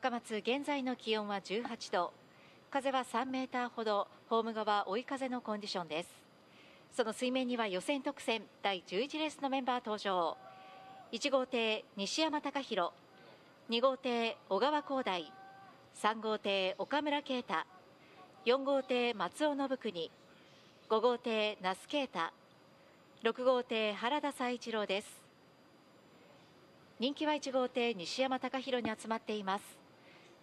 若松現在の気温は18度。風は3メーターほどホーム側追い風のコンディションです。その水面には予選特選第11レースのメンバー登場。1号艇西山隆弘2号艇小川光大。3号艇岡村啓太。4号艇松尾信国。5号艇那須啓太。6号艇原田佐一郎です。人気は1号艇西山隆弘に集まっています。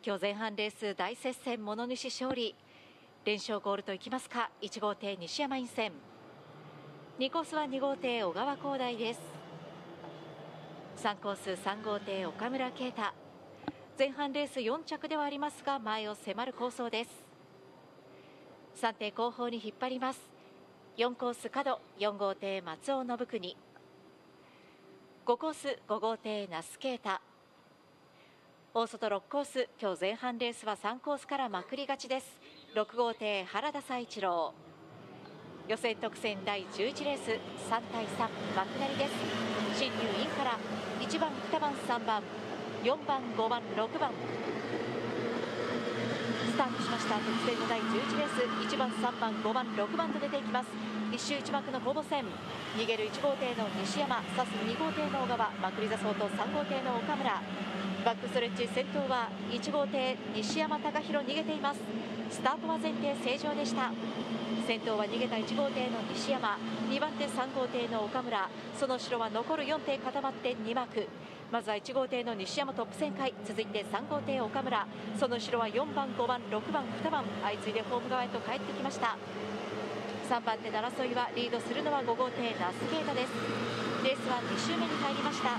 今日前半レース大接戦もの主勝利。連勝ゴールといきますか。1号艇西山院戦2コースは2号艇小川光大です。3コース3号艇岡村啓太。前半レース4着ではありますが前を迫る構想です。3艇後方に引っ張ります。4コース角4号艇松尾信国。5コース5号艇那須啓太。大外6コース今日前半レースは3コースからまくり勝ちです。6号艇原田佐一郎。予選特選第11レース3対3幕なりです。新入インから1番2番3番4番5番6番。スタートしました特選の第11レース。1番3番5番6番と出ていきます。一周一幕の攻防戦。逃げる1号艇の西山。刺す2号艇の小川。まくり座相当3号艇の岡村。バックストレッチ先頭は1号艇西山隆弘逃げています。スタートは前提正常でした。先頭は逃げた1号艇の西山。2番手3号艇の岡村。その後ろは残る4艇固まって2幕。まずは1号艇の西山トップ旋回続いて3号艇岡村。その後ろは4番5番6番2番相次いでホーム側へと帰ってきました。3番手争いはリードするのは5号艇ナスゲータです。レースは2周目に入りました。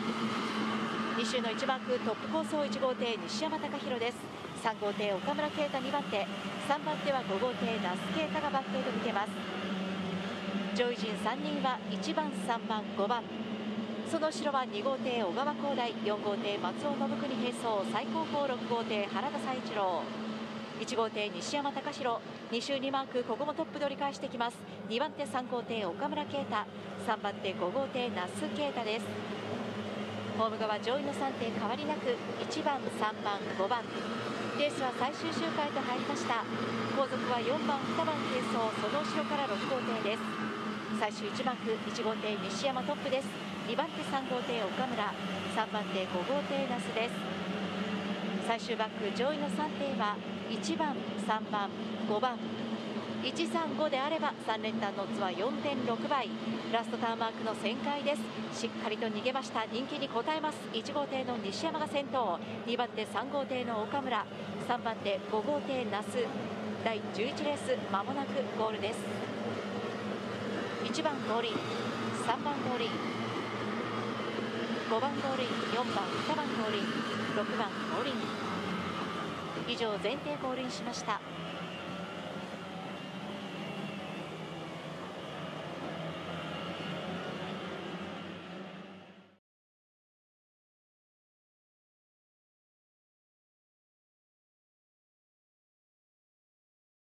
2周の1番区トップコースを1号艇西山隆弘です。3号艇岡村啓太2番手。3番手は5号艇那須啓太がバックへと抜けます。上位陣3人は1番3番5番。その後ろは2号艇小川光大4号艇松尾信国並走最高峰6号艇原田佐一郎。1号艇西山隆弘2周2マークここもトップで折り返してきます。2番手3号艇岡村啓太3番手5号艇那須啓太です。ホーム側上位の3艇変わりなく1番3番5番。レースは最終周回と入りました。後続は4番2番並走その後ろから6号艇です。最終1幕1号艇西山トップです。2番手3号艇岡村3番手5号艇那須です。最終バック上位の3艇は1番3番5番。135であれば3連単のオッズは4.6倍。ラストターンマークの旋回です。しっかりと逃げました。人気に応えます。1号艇の西山が先頭。2番手3号艇の岡村。3番手5号艇那須。第11レースまもなくゴールです。1番ゴールイン3番ゴールイン5番ゴールイン4番2番ゴールイン6番ゴールイン以上前提ゴールインしました。